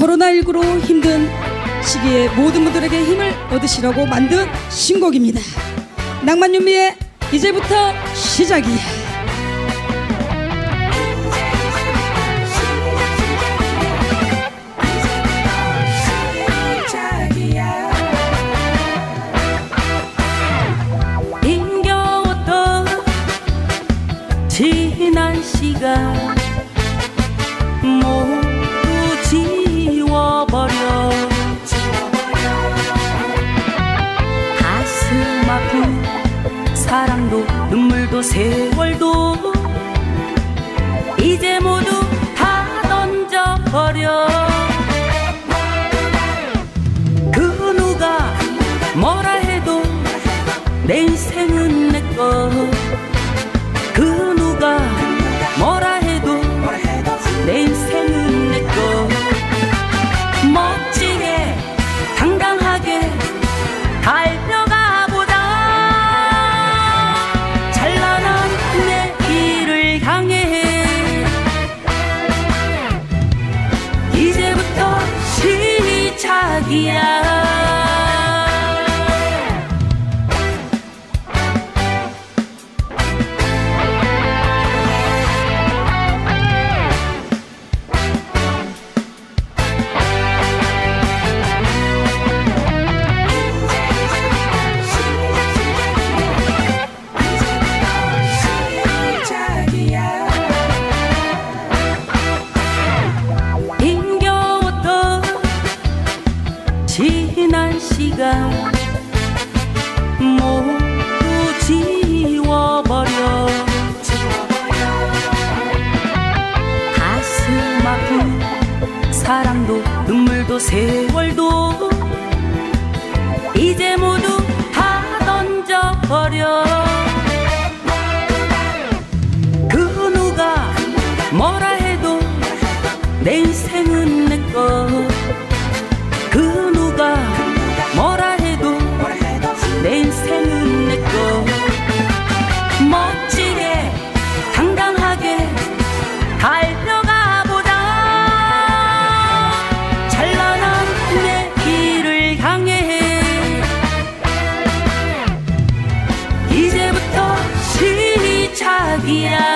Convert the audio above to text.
코로나19로 힘든 시기에 모든 분들에게 힘을 얻으시라고 만든 신곡입니다. 낭만윤미의 이제부터 시작이야. 지난 시간 아픈 사랑도 눈물도 세월도 이제 모두 다 던져버려. 그 누가 뭐라 해도 내 인생은 내꺼 그 시 시간 모두 지워버려. 가슴 아픈 사랑도 눈물도 세월도 이제 모두 다 던져버려. 그 누가 뭐라 해도 내 인생은 Yeah.